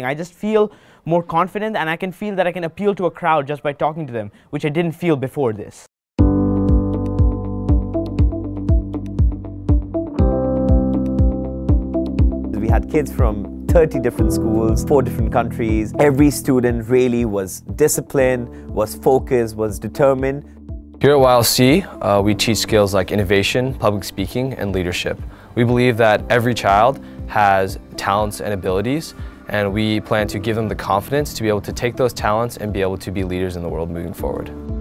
I just feel more confident and I can feel that I can appeal to a crowd just by talking to them, which I didn't feel before this. We had kids from 30 different schools, four different countries. Every student really was disciplined, was focused, was determined. Here at YLC, uh, we teach skills like innovation, public speaking, and leadership. We believe that every child has talents and abilities, and we plan to give them the confidence to be able to take those talents and be able to be leaders in the world moving forward.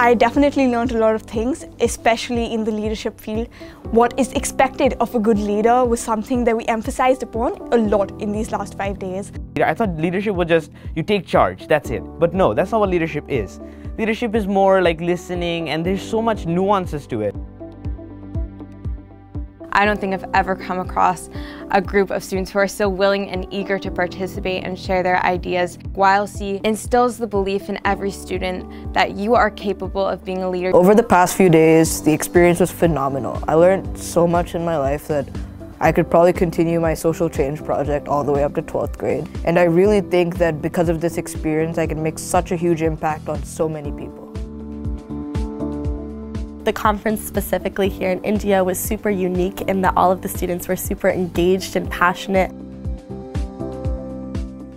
I definitely learned a lot of things, especially in the leadership field. What is expected of a good leader was something that we emphasized upon a lot in these last five days. I thought leadership was just you take charge, that's it. But no, that's not what leadership is. Leadership is more like listening and there's so much nuances to it. I don't think I've ever come across a group of students who are so willing and eager to participate and share their ideas. YLC instills the belief in every student that you are capable of being a leader. Over the past few days, the experience was phenomenal. I learned so much in my life that I could probably continue my social change project all the way up to 12th grade. And I really think that because of this experience, I can make such a huge impact on so many people. The conference specifically here in India was super unique in that all of the students were super engaged and passionate.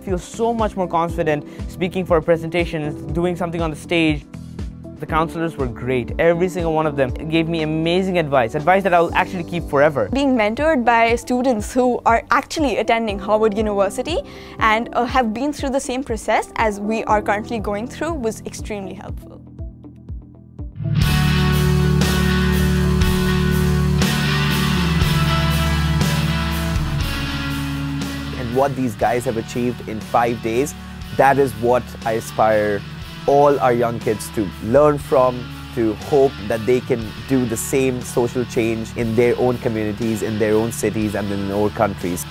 I feel so much more confident speaking for a presentation, doing something on the stage. The counselors were great. Every single one of them gave me amazing advice, advice that I'll actually keep forever. Being mentored by students who are actually attending Harvard University and uh, have been through the same process as we are currently going through was extremely helpful. What these guys have achieved in five days, that is what I aspire all our young kids to learn from, to hope that they can do the same social change in their own communities, in their own cities, and in their own countries.